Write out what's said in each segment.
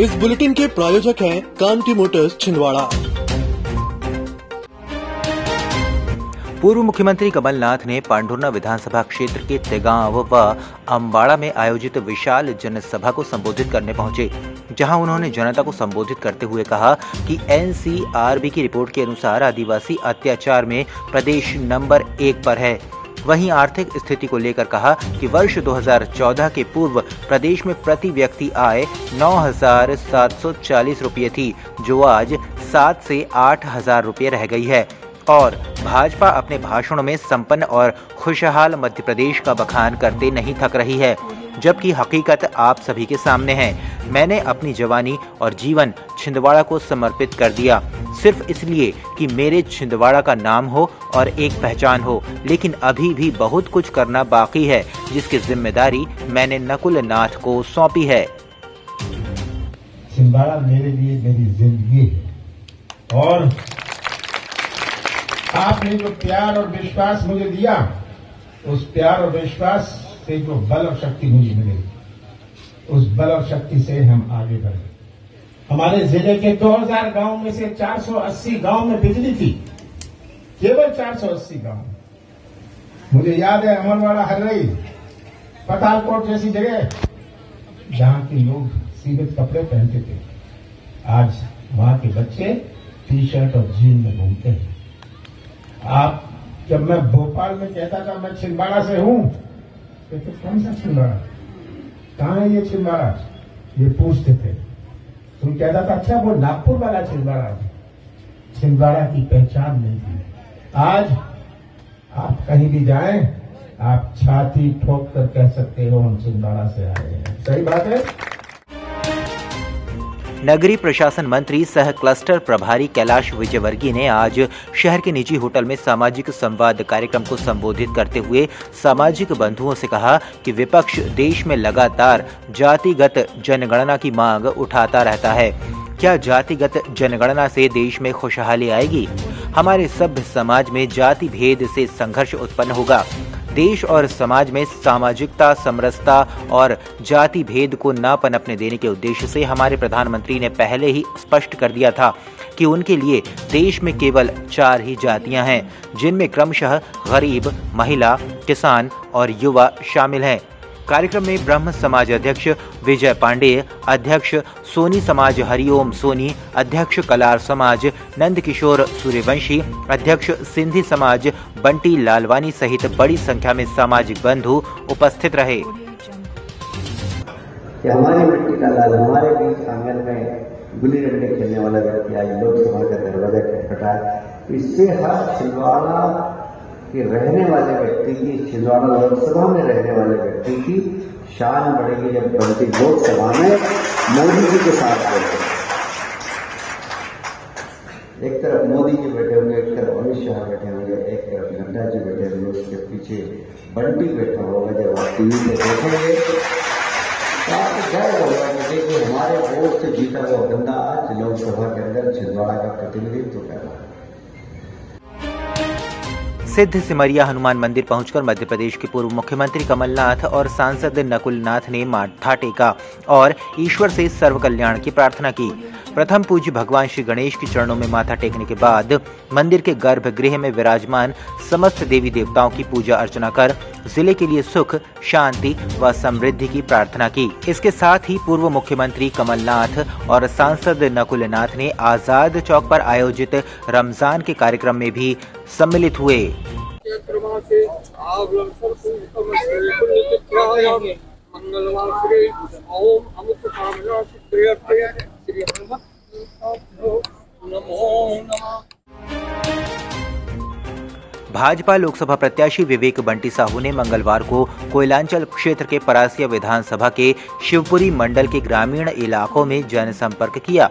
इस बुलेटिन के प्रायोजक हैं कांति मोटर्स, छिंदवाड़ा। पूर्व मुख्यमंत्री कमलनाथ ने पांडुर्ना विधानसभा क्षेत्र के तेगांव व अम्बाड़ा में आयोजित विशाल जनसभा को संबोधित करने पहुँचे, जहाँ उन्होंने जनता को संबोधित करते हुए कहा कि एनसीआरबी की रिपोर्ट के अनुसार आदिवासी अत्याचार में प्रदेश नंबर एक पर है। वहीं आर्थिक स्थिति को लेकर कहा कि वर्ष 2014 के पूर्व प्रदेश में प्रति व्यक्ति आय नौ हज़ार थी, जो आज सात से आठ हज़ार रूपए रह गई है। और भाजपा अपने भाषणों में संपन्न और खुशहाल मध्य प्रदेश का बखान करते नहीं थक रही है, जबकि हकीकत आप सभी के सामने है। मैंने अपनी जवानी और जीवन छिंदवाड़ा को समर्पित कर दिया। सिर्फ़ इसलिए कि मेरे छिंदवाड़ा का नाम हो और एक पहचान हो, लेकिन अभी भी बहुत कुछ करना बाकी है, जिसकी ज़िम्मेदारी मैंने नकुल नाथ को सौंपी है। छिंदवाड़ा मेरे लिए मेरी ज़िंदगी और आपने जो प्यार और विश्वास मुझे दिया, उस प्यार और विश्वास से जो बल और शक्ति मुझे मिली, उस बल और शक्ति से हम आगे बढ़े। हमारे ज़िले के 2000 गाँव में से 480 गाँव में बिजली थी। केवल 480 गाँव। मुझे याद है अमरवाड़ा हरई पतालकोट जैसी जगह, जहाँ के लोग सीमित कपड़े पहनते थे। आज वहाँ के बच्चे टी शर्ट और जीन में घूमते हैं। आप, जब मैं भोपाल में कहता था, मैं छिंदवाड़ा से हूँ तो कौन सा छिंदवाड़ा? कहाँ है ये छिंदवाड़ा? ये पूछते थे। तुम कहता था अच्छा वो नागपुर वाला छिंदवाड़ा छिंदवाड़ा की पहचान नहीं थी आज आप कहीं भी जाए आप छाती ठोक कर कह सकते हो हम छिंदवाड़ा से आए हैं सही बात है नगरीय प्रशासन मंत्री सह क्लस्टर प्रभारी कैलाश विजयवर्गीय ने आज शहर के निजी होटल में सामाजिक संवाद कार्यक्रम को संबोधित करते हुए सामाजिक बंधुओं से कहा कि विपक्ष देश में लगातार जातिगत जनगणना की मांग उठाता रहता है। क्या जातिगत जनगणना से देश में खुशहाली आएगी? हमारे सभ्य समाज में जाति भेद से संघर्ष उत्पन्न होगा। देश और समाज में सामाजिकता, समरसता और जाति भेद को न पनपने देने के उद्देश्य से हमारे प्रधानमंत्री ने पहले ही स्पष्ट कर दिया था कि उनके लिए देश में केवल चार ही जातियाँ हैं, जिनमें क्रमशः गरीब, महिला, किसान और युवा शामिल हैं। कार्यक्रम में ब्रह्म समाज अध्यक्ष विजय पांडेय, अध्यक्ष सोनी समाज, हरिओम सोनी, अध्यक्ष कलार समाज नंद किशोर सूर्यवंशी, अध्यक्ष सिंधी समाज, बंटी लालवानी सहित बड़ी संख्या में सामाजिक बंधु उपस्थित रहे। हमारी लाल, हमारे बीच आँगन में गुल्ली डंडे खेलने वाला व्यक्ति आज लोकसभा का दरवाज़ा खटखटा। इससे हर छिंदवाड़ा के रहने वाले व्यक्ति की छिंदवाड़ा लोकसभा में रहने वाले व्यक्ति की शान बढ़ेगी जब बनती लोकसभा में मोदी जी के साथ बैठे एक तरफ़ मोदी जी बैठे होंगे, एक तरफ़ अमित शाह बैठे होंगे, एक तरफ़ नड्डा जी बैठे होंगे, उसके पीछे बंटी बैठा होगा जब आप टीवी पे देखेंगे। तो आपको क्या होगा कि देखिए हमारे वोट से जीता हुआ बंदा आज लोकसभा के अंदर छिंदवाड़ा का प्रतिनिधित्व कर रहा है। सिद्ध सिमरिया हनुमान मंदिर पहुंचकर मध्य प्रदेश के पूर्व मुख्यमंत्री कमलनाथ और सांसद नकुल नाथ ने माथा टेका और ईश्वर से सर्व कल्याण की प्रार्थना की। प्रथम पूज्य भगवान श्री गणेश के चरणों में माथा टेकने के बाद मंदिर के गर्भगृह में विराजमान समस्त देवी देवताओं की पूजा अर्चना कर ज़िले के लिए सुख, शांति व समृद्धि की प्रार्थना की। इसके साथ ही पूर्व मुख्यमंत्री कमलनाथ और सांसद नकुलनाथ ने आज़ाद चौक पर आयोजित रमज़ान के कार्यक्रम में भी सम्मिलित हुए। भाजपा लोकसभा प्रत्याशी विवेक बंटी साहू ने मंगलवार को कोयलांचल क्षेत्र के परासिया विधानसभा के शिवपुरी मंडल के ग्रामीण इलाकों में जनसंपर्क किया।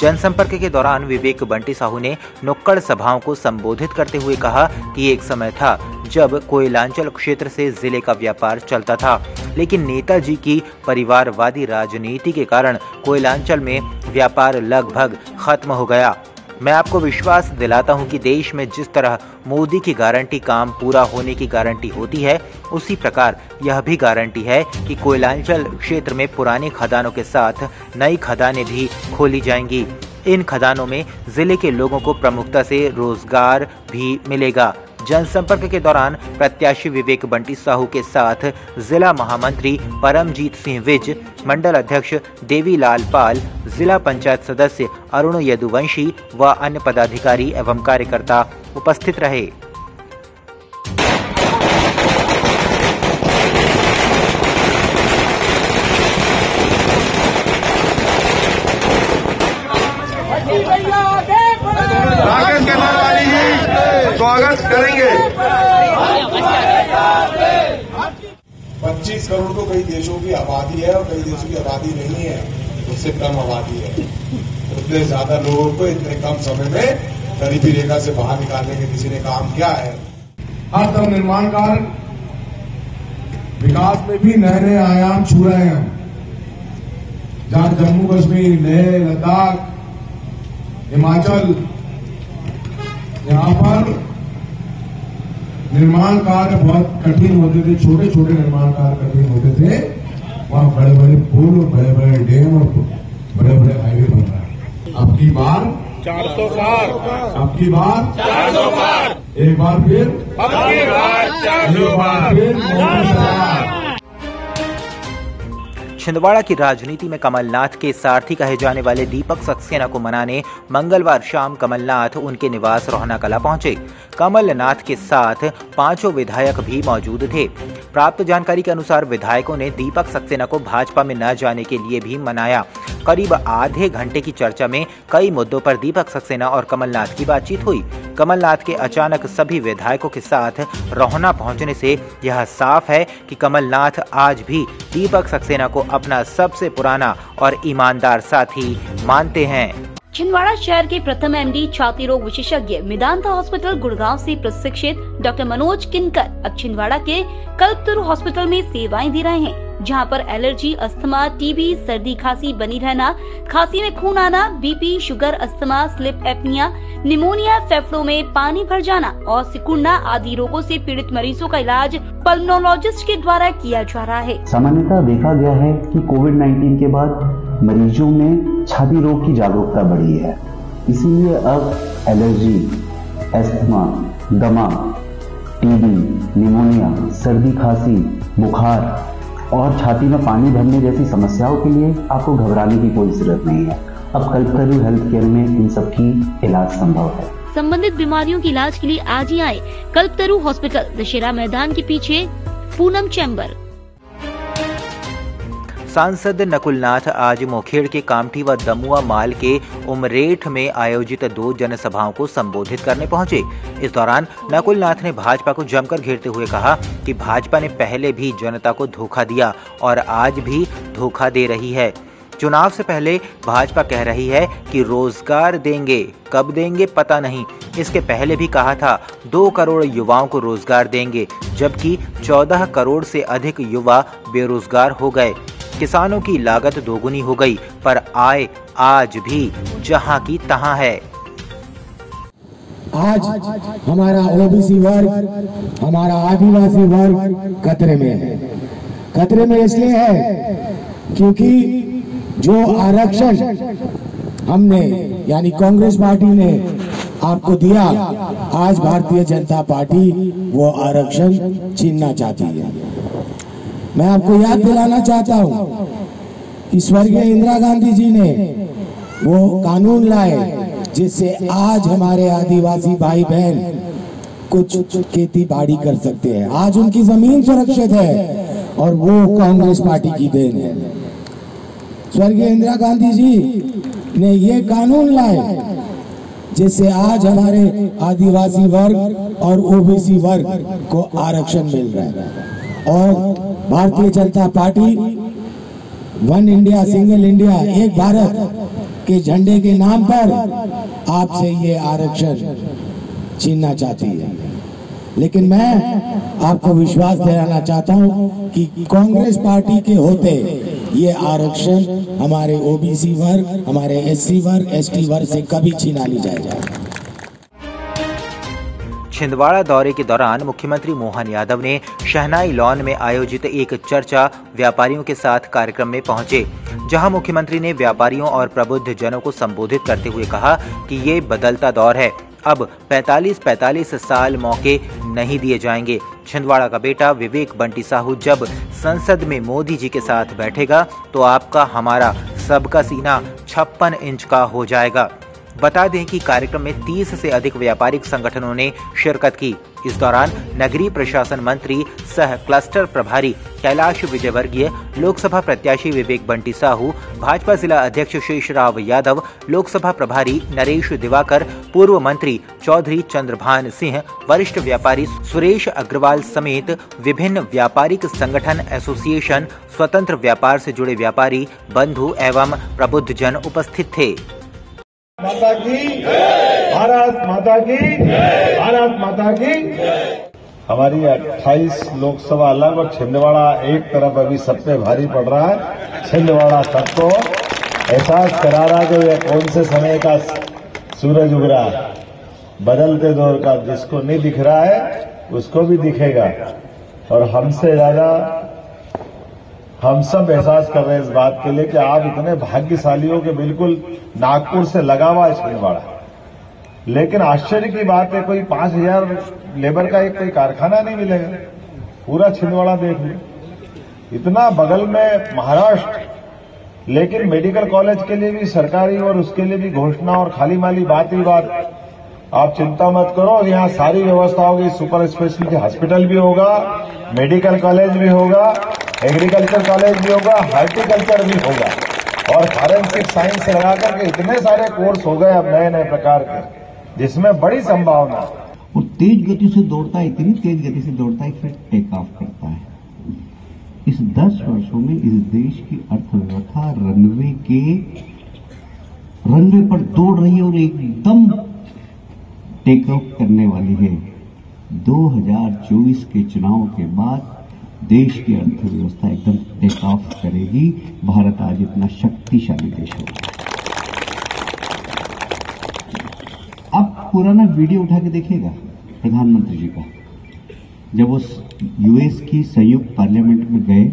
जनसंपर्क के दौरान विवेक बंटी साहू ने नुक्कड़ सभाओं को संबोधित करते हुए कहा कि एक समय था जब कोयलांचल क्षेत्र से ज़िले का व्यापार चलता था, लेकिन नेताजी की परिवारवादी राजनीति के कारण कोयलांचल में व्यापार लगभग खत्म हो गया। मैं आपको विश्वास दिलाता हूँ कि देश में जिस तरह मोदी की गारंटी काम पूरा होने की गारंटी होती है, उसी प्रकार यह भी गारंटी है कि कोयलांचल क्षेत्र में पुरानी खदानों के साथ नई खदानें भी खोली जाएँगी। इन खदानों में ज़िले के लोगों को प्रमुखता से रोज़गार भी मिलेगा। जनसंपर्क के दौरान प्रत्याशी विवेक बंटी साहू के साथ जिला महामंत्री परमजीत सिंह विज, मंडल अध्यक्ष देवीलाल पाल, जिला पंचायत सदस्य अरुण यदुवंशी व अन्य पदाधिकारी एवं कार्यकर्ता उपस्थित रहे कांग्रेस के नाराबाजी ही स्वागत करेंगे 25 करोड़ तो कई देशों की आबादी है और कई देशों की आबादी नहीं है, उससे कम आबादी है। उतने ज़्यादा लोगों को इतने कम समय में गरीबी रेखा से बाहर निकालने के किसी ने काम किया है। हर तरफ़ निर्माण कार्य विकास में भी नए नए आयाम छू रहे हैं। जहाँ जम्मू कश्मीर, लेह, लद्दाख, हिमाचल, यहाँ पर निर्माण कार्य बहुत कठिन होते थे छोटे छोटे निर्माण कार्य कठिन होते थे। वहाँ बड़े बड़े पुल और बड़े बड़े डैम और बड़े बड़े हाईवे बन रहे हैं। अब की बार? चार सौ पार। अब की बार? चार सौ पार। एक बार फिर? एक बार फिर? छिंदवाड़ा की राजनीति में कमलनाथ के सारथी कहे जाने वाले दीपक सक्सेना को मनाने मंगलवार शाम कमलनाथ उनके निवास रोहना कला पहुँचे। कमलनाथ के साथ पाँचों विधायक भी मौजूद थे। प्राप्त जानकारी के अनुसार विधायकों ने दीपक सक्सेना को भाजपा में न जाने के लिए भी मनाया। करीब आधे घंटे की चर्चा में कई मुद्दों पर दीपक सक्सेना और कमलनाथ की बातचीत हुई। कमलनाथ के अचानक सभी विधायकों के साथ रोहना पहुँचने से यह साफ़ है कि कमलनाथ आज भी दीपक सक्सेना को अपना सबसे पुराना और ईमानदार साथी मानते हैं। छिंदवाड़ा शहर के प्रथम एमडी छाती रोग विशेषज्ञ मेदांता हॉस्पिटल, गुड़गांव से प्रशिक्षित डॉक्टर मनोज किनकर अब छिंदवाड़ा के कल्पतरु हॉस्पिटल में सेवाएँ दे रहे हैं। जहाँ पर एलर्जी, अस्थमा, टीबी, सर्दी, खांसी बनी रहना, खांसी में खून आना, BP, sugar, asthma, sleep apnoea, pneumonia, फेफड़ों में पानी भर जाना और सिकुड़ना आदि रोगों से पीड़ित मरीजों का इलाज पल्मोनोलॉजिस्ट के द्वारा किया जा रहा है। सामान्यतः देखा गया है कि कोविड 19 के बाद मरीजों में छाती रोग की जागरूकता बढ़ी है। इसीलिए अब एलर्जी एस्थमा दमा, टीबी, निमोनिया, सर्दी, खांसी, बुखार और छाती में पानी भरने जैसी समस्याओं के लिए आपको घबराने की कोई ज़रूरत नहीं है। अब कल्पतरु हेल्थ केयर में इन सब की इलाज संभव है। संबंधित बीमारियों के इलाज के लिए आज ही आए कल्पतरु हॉस्पिटल, दशहरा मैदान के पीछे, पूनम चैम्बर। सांसद नकुलनाथ आज मोखेड़ के कामठी व दमुआ माल के उमरेठ में आयोजित दो जनसभाओं को संबोधित करने पहुँचे। इस दौरान नकुलनाथ ने भाजपा को जमकर घेरते हुए कहा कि भाजपा ने पहले भी जनता को धोखा दिया और आज भी धोखा दे रही है। चुनाव से पहले भाजपा कह रही है कि रोज़गार देंगे, कब देंगे पता नहीं। इसके पहले भी कहा था, दो करोड़ युवाओं को रोज़गार देंगे, जबकि चौदह करोड़ से अधिक युवा बेरोजगार हो गए। किसानों की लागत दोगुनी हो गई, पर आय आज भी जहाँ की तहां है। आज हमारा ओबीसी वर्ग, हमारा आदिवासी वर्ग खतरे में है। खतरे में इसलिए है क्योंकि जो आरक्षण हमने, यानी कांग्रेस पार्टी ने आपको दिया, आज भारतीय जनता पार्टी वो आरक्षण छीनना चाहती है। मैं आपको याद दिलाना चाहता हूँ। कि स्वर्गीय इंदिरा गांधी जी ने वो कानून लाए, जिससे आज हमारे आदिवासी भाई बहन कुछ खेती बाड़ी कर सकते हैं। आज उनकी ज़मीन सुरक्षित है और वो कांग्रेस पार्टी की देन है। स्वर्गीय इंदिरा गांधी जी ने ये कानून लाए, जिससे आज हमारे आदिवासी वर्ग और ओबीसी वर्ग को आरक्षण मिल रहा है। और Bharatiya Janata Party, one India, single India, एक भारत के झंडे के नाम पर आपसे ये आरक्षण छीनना चाहती है। लेकिन मैं आपको विश्वास दिलाना चाहता हूँ कि कांग्रेस पार्टी के होते ये आरक्षण हमारे ओबीसी वर्ग, हमारे एससी वर्ग, एसटी वर्ग से कभी छीना नहीं जाएगा। छिंदवाड़ा दौरे के दौरान मुख्यमंत्री मोहन यादव ने शहनाई लॉन में आयोजित एक चर्चा व्यापारियों के साथ कार्यक्रम में पहुँचे, जहाँ मुख्यमंत्री ने व्यापारियों और प्रबुद्ध जनों को संबोधित करते हुए कहा कि ये बदलता दौर है। अब 45-45 साल मौके नहीं दिए जाएँगे। छिंदवाड़ा का बेटा विवेक बंटी साहू जब संसद में मोदी जी के साथ बैठेगा तो आपका हमारा सबका सीना छप्पन इंच का हो जाएगा। बता दें कि कार्यक्रम में 30 से अधिक व्यापारिक संगठनों ने शिरकत की। इस दौरान नगरीय प्रशासन मंत्री सह क्लस्टर प्रभारी कैलाश विजयवर्गीय, लोकसभा प्रत्याशी विवेक बंटी साहू, भाजपा जिला अध्यक्ष शेषराव यादव, लोकसभा प्रभारी नरेश दिवाकर, पूर्व मंत्री चौधरी चंद्रभान सिंह, वरिष्ठ व्यापारी सुरेश अग्रवाल समेत विभिन्न व्यापारिक संगठन एसोसिएशन, स्वतंत्र व्यापार से जुड़े व्यापारी, बंधु एवं प्रबुद्ध जन उपस्थित थे। माता की भारत माता की भारत माता की हमारी 28 लोकसभा अलग और छिंदवाड़ा एक तरफ़ अभी सब पे भारी पड़ रहा है। छिंदवाड़ा सबको एहसास करा रहा है कि यह कौन से समय का सूरज उग रहा है। बदलते दौर का जिसको नहीं दिख रहा है, उसको भी दिखेगा। और हमसे ज़्यादा हम सब एहसास कर रहे हैं इस बात के लिए कि आप इतने भाग्यशाली हो कि बिल्कुल नागपुर से लगा हुआ छिंदवाड़ा लेकिन आश्चर्य की बात है, कोई पाँच हज़ार लेबर का एक कोई कारखाना नहीं मिलेगा। पूरा छिंदवाड़ा देख लो। इतना बगल में महाराष्ट्र, लेकिन मेडिकल कॉलेज के लिए भी, सरकारी और उसके लिए भी घोषणा और खाली माली बात ही बात। आप चिंता मत करो, यहाँ सारी व्यवस्था होगी सुपर स्पेशलिटी हॉस्पिटल भी होगा, मेडिकल कॉलेज भी होगा एग्रीकल्चर कॉलेज भी होगा हार्टिकल्चर भी होगा। और फॉरेंसिक साइंस से लगा करके इतने सारे कोर्स हो गए अब नए नए प्रकार के, जिसमें बड़ी संभावना और तेज गति से दौड़ता है, इतनी तेज गति से दौड़ता है, फिर टेक ऑफ़ करता है। इस दस वर्षों में इस देश की अर्थव्यवस्था रनवे के रनवे पर दौड़ रही है और एकदम टेक ऑफ़ करने वाली है। 2024 के चुनाव के बाद देश की अर्थव्यवस्था एकदम टेक ऑफ़ करेगी। भारत आज इतना शक्तिशाली देश होगा अब पुराना वीडियो उठा के देखिएगा, प्रधानमंत्री जी का। जब वो यूएस की संयुक्त पार्लियामेंट में गए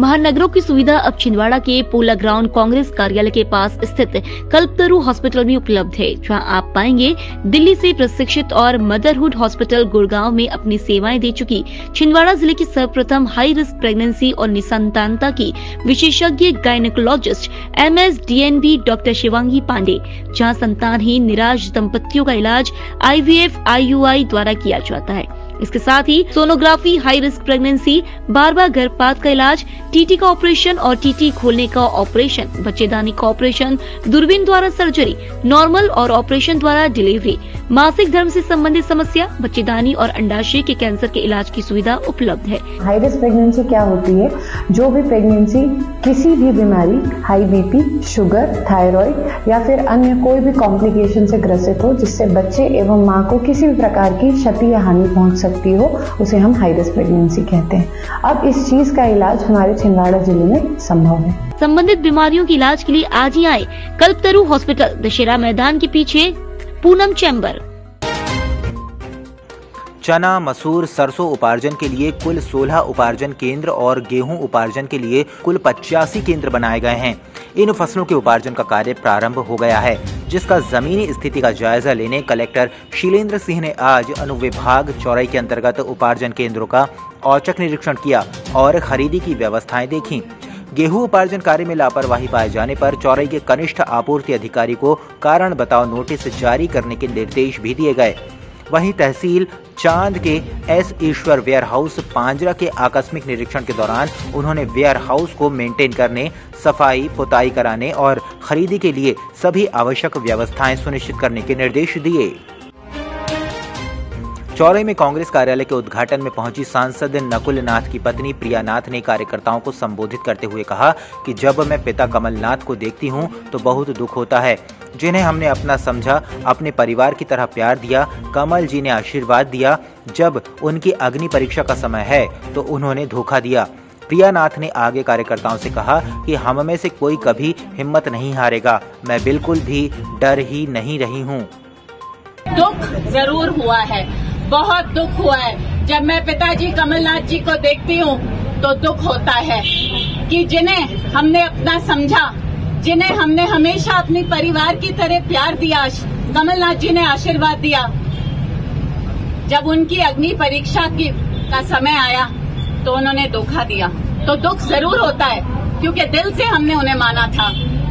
महानगरों की सुविधा अब छिंदवाड़ा के पोला ग्राउंड कांग्रेस कार्यालय के पास स्थित कल्पतरु हॉस्पिटल में उपलब्ध है, जहाँ आप पाएँगे दिल्ली से प्रशिक्षित और मदरहुड हॉस्पिटल गुड़गांव में अपनी सेवाएँ दे चुकी। छिंदवाड़ा ज़िले की सर्वप्रथम हाई रिस्क प्रेगनेंसी और निसंतानता की विशेषज्ञ gynaecologist M S DNB doctor Shivangi Pandey, जहाँ संतानहीन निराश दंपतियों का इलाज आईवीएफ आईयूआई द्वारा किया जाता है। इसके साथ ही सोनोग्राफी हाई रिस्क प्रेगनेंसी बार बार गर्भपात का इलाज टीटी का ऑपरेशन और टीटी खोलने का ऑपरेशन बच्चेदानी का ऑपरेशन दूरबीन द्वारा सर्जरी नॉर्मल और ऑपरेशन द्वारा डिलीवरी मासिक धर्म से संबंधित समस्या, बच्चेदानी और अंडाशय के कैंसर के इलाज की सुविधा उपलब्ध है। हाई रिस्क प्रेगनेंसी क्या होती है? जो भी प्रेगनेंसी किसी भी बीमारी हाई बीपी शुगर थायराइड या फिर अन्य कोई भी कॉम्प्लिकेशन से ग्रसित हो, जिससे बच्चे एवं माँ को किसी भी प्रकार की क्षति या हानि पहुँच सकती हो, उसे हम हाई रिस्क प्रेगनेंसी कहते हैं। अब इस चीज़ का इलाज हमारे छिंदवाड़ा ज़िले में संभव है। संबंधित बीमारियों के इलाज के लिए आज ही आए कल्पतरु हॉस्पिटल, दशहरा मैदान के पीछे, पूनम चैम्बर। चना, मसूर, सरसों उपार्जन के लिए कुल 16 उपार्जन केंद्र और गेहूँ उपार्जन के लिए कुल पचासी केंद्र बनाए गए हैं। इन फ़सलों के उपार्जन का कार्य प्रारंभ हो गया है, जिसका जमीनी स्थिति का जायजा लेने कलेक्टर शीलेंद्र सिंह ने आज अनुविभाग चौराई के अंतर्गत उपार्जन केंद्रों का औचक निरीक्षण किया और खरीदी की व्यवस्थाएँ देखी। गेहूँ उपार्जन कार्य में लापरवाही पाए जाने पर चौराई के कनिष्ठ आपूर्ति अधिकारी को कारण बताओ नोटिस जारी करने के निर्देश भी दिए गए। वहीं तहसील चाँद के S Ishwar warehouse Panjra के आकस्मिक निरीक्षण के दौरान उन्होंने वेयर हाउस को मेंटेन करने, सफ़ाई, पुताई कराने और खरीदी के लिए सभी आवश्यक व्यवस्थाएँ सुनिश्चित करने के निर्देश दिए। चौराई में कांग्रेस कार्यालय के उद्घाटन में पहुँची सांसद नकुल नाथ की पत्नी प्रिया नाथ ने कार्यकर्ताओं को संबोधित करते हुए कहा कि जब मैं पिता कमलनाथ को देखती हूँ तो बहुत दुख होता है। जिन्हें हमने अपना समझा, अपने परिवार की तरह प्यार दिया, कमल जी ने आशीर्वाद दिया। जब उनकी अग्नि परीक्षा का समय है तो उन्होंने धोखा दिया। प्रियानाथ ने आगे कार्यकर्ताओं से कहा कि हम में से कोई कभी हिम्मत नहीं हारेगा। मैं बिल्कुल भी डर ही नहीं रही हूँ। दुख ज़रूर हुआ है। बहुत दुख हुआ है। जब मैं पिताजी कमलनाथ जी को देखती हूँ तो दुख होता है कि जिन्हें हमने अपना समझा, जिन्हें हमने हमेशा अपनी परिवार की तरह प्यार दिया, कमलनाथ जी ने आशीर्वाद दिया। जब उनकी अग्नि परीक्षा की, का समय आया तो उन्होंने धोखा दिया। तो दुख ज़रूर होता है, क्योंकि दिल से हमने उन्हें माना था।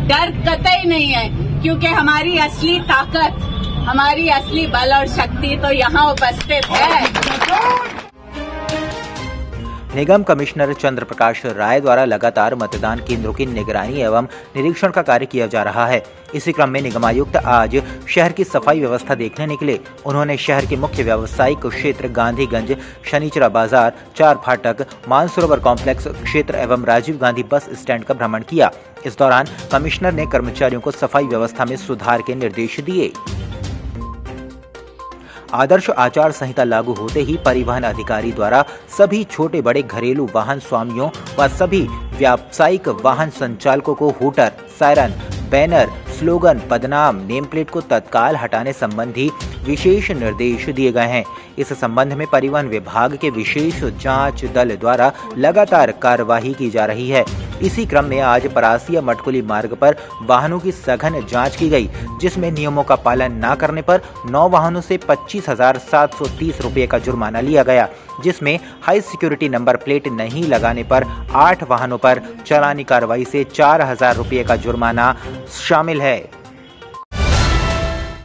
डर कतई नहीं है, क्योंकि हमारी असली ताकत हमारी असली बल और शक्ति तो यहाँ उपस्थित है। निगम कमिश्नर चंद्र प्रकाश राय द्वारा लगातार मतदान केंद्रों की निगरानी एवं निरीक्षण का कार्य किया जा रहा है। इसी क्रम में निगमायुक्त आज शहर की सफ़ाई व्यवस्था देखने निकले। उन्होंने शहर के मुख्य व्यावसायिक क्षेत्र गांधीगंज, शनिचरा बाज़ार, चार फाटक, मानसरोवर कॉम्प्लेक्स क्षेत्र एवं राजीव गांधी बस स्टैंड का भ्रमण किया। इस दौरान कमिश्नर ने कर्मचारियों को सफ़ाई व्यवस्था में सुधार के निर्देश दिए। आदर्श आचार संहिता लागू होते ही परिवहन अधिकारी द्वारा सभी छोटे बड़े घरेलू वाहन स्वामियों व सभी व्यावसायिक वाहन संचालकों को होटर, सायरन, बैनर, स्लोगन पदनाम नेम प्लेट को तत्काल हटाने संबंधी विशेष निर्देश दिए गए हैं। इस संबंध में परिवहन विभाग के विशेष जाँच दल द्वारा लगातार कार्यवाही की जा रही है। इसी क्रम में आज परासिया मटकुली मार्ग पर वाहनों की सघन जाँच की गई, जिसमें नियमों का पालन न करने पर नौ वाहनों से पच्चीस हज़ार सात सौ तीस रूपए का जुर्माना लिया गया, जिसमें हाई सिक्योरिटी नंबर प्लेट नहीं लगाने पर आठ वाहनों पर चलानी कार्रवाई से चार हज़ार रूपए का जुर्माना शामिल है।